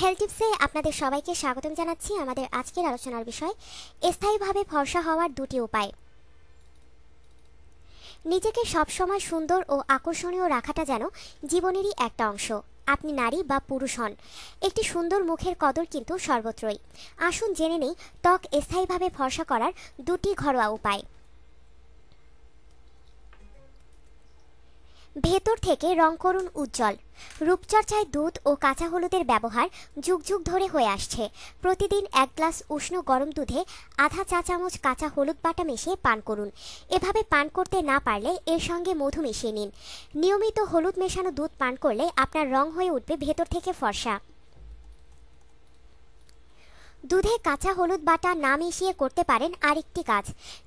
টিপসে আপনাদের সবাইকে স্বাগতম জানাচ্ছি আমাদের আজকের আলোচনার বিষয়, স্থায়ীভাবে ফর্সা হওয়ার দুটি উপায়। নিজেকে সবসময় সুন্দর ও আকর্ষণীয় রাখাটা যেন জীবনেরই একটা অংশ। আপনি নারী বা পুরুষ হন। একটি সুন্দর মুখের কদর কিন্তু সর্বত্রই। আসুন জেনে নেই ত্বক স্থায়ীভাবে ফর্সা করার দুটি ঘরোয়া উপায়। ভেতর থেকে রং করুন উজ্জ্বল। রূপচর্চায় দুধ ও কাঁচা হলুদের ব্যবহার যুগ যুগ ধরে হয়ে আসছে। প্রতিদিন এক গ্লাস উষ্ণ গরম দুধে আধা চা চামচ কাঁচা হলুদ বাটা মিশিয়ে পান করুন। এভাবে পান করতে না পারলে এর সঙ্গে মধু মিশিয়ে নিন। নিয়মিত হলুদ মেশানো দুধ পান করলে আপনার রং হয়ে উঠবে ভেতর থেকে ফর্সা। দুধে কাঁচা হলুদ বাটা না মিশিয়ে করতে পারেন আরেকটি কাজ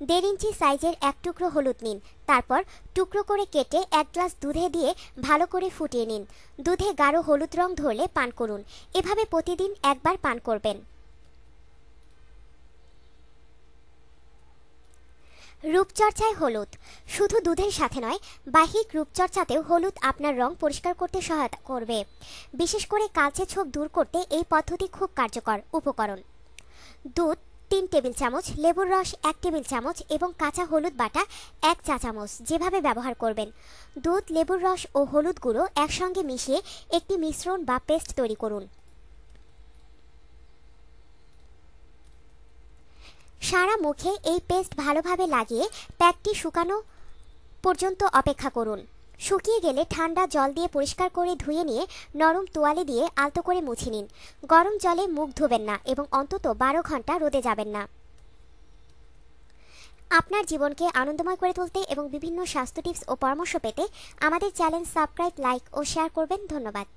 দেড় ইঞ্চি সাইজের এক টুকরো হলুদ নিন। তারপর টুকরো করে কেটে এক গ্লাস দুধে দিয়ে ভালো করে ফুটিয়ে নিন। দুধে গাঢ় হলুদ রং ধরলে পান করুন। এভাবে প্রতিদিন একবার পান করবেন। রূপচর্চায় হলুদ। শুধু দুধের সাথে নয় বাহিক রূপচর্চাতেও হলুদ আপনার রং পরিষ্কার করতে সহায়তা করবে। বিশেষ করে কালচে ছোপ দূর করতে এই পদ্ধতি খুব কার্যকর। উপকরণ। দুধ, তিন টেবিল চামচ, লেবুর রস, এক টেবিল চামচ এবং কাঁচা হলুদ বাটা, এক চা চামচ, যেভাবে ব্যবহার করবেন। দুধ, লেবুর রস ও হলুদ গুঁড়ো একসঙ্গে মিশিয়ে একটি মিশ্রণ বা পেস্ট তৈরি করুন। সারা মুখে এই পেস্ট ভালোভাবে লাগিয়ে প্যাকটি শুকানো পর্যন্ত অপেক্ষা করুন। শুকিয়ে গেলে ঠান্ডা জল দিয়ে পরিষ্কার করে ধুয়ে নিয়ে নরম তোয়ালে দিয়ে আলতো করে মুছে নিন। গরম জলে মুখ ধোবেন না এবং অন্তত বারো ঘণ্টা রোদে যাবেন না। আপনার জীবনকে আনন্দময় করে তুলতে এবং বিভিন্ন স্বাস্থ্য টিপস ও পরামর্শ পেতে আমাদের চ্যানেল সাবস্ক্রাইব, লাইক ও শেয়ার করবেন। ধন্যবাদ।